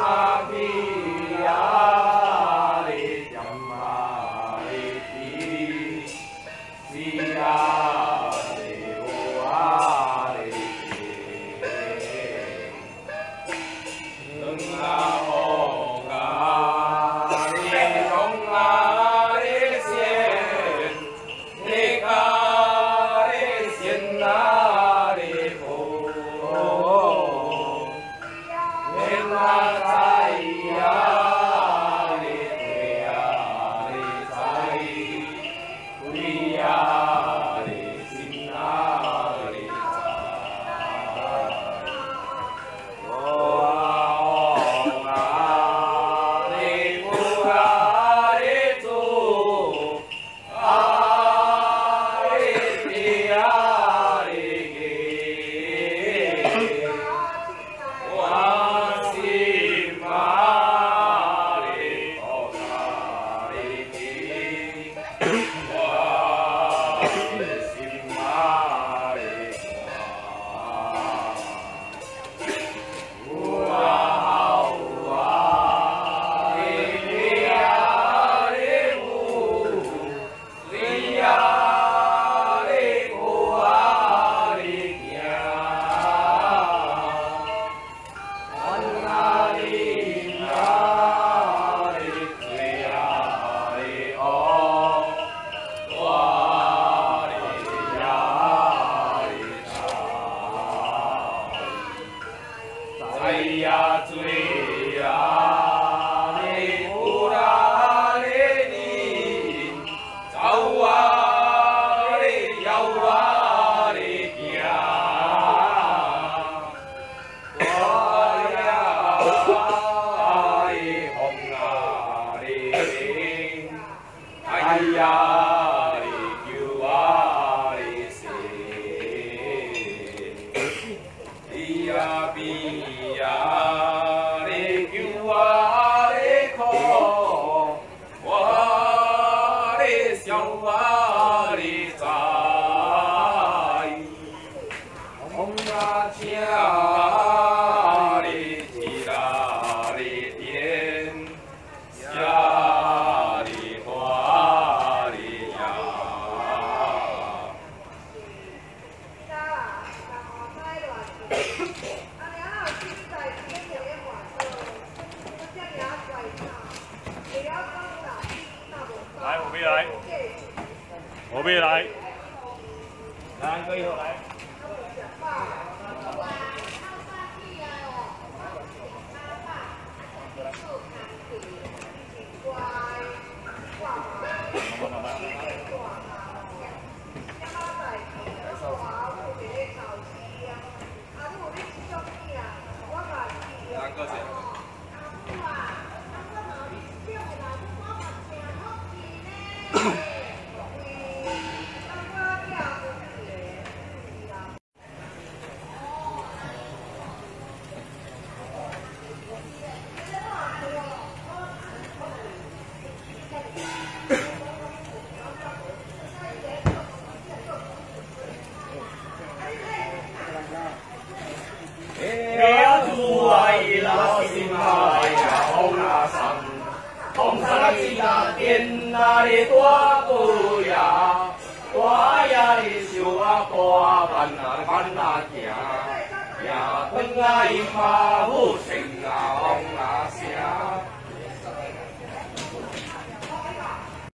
아. 阿里，你阿里谁？你比阿里牛，阿里高，阿里像阿里在，红啊天。来，我比来，我比来，来可以，来。红山一呀天那里大姑呀，大呀哩想啊大班啊班啊行，呀藤啊一把不成啊。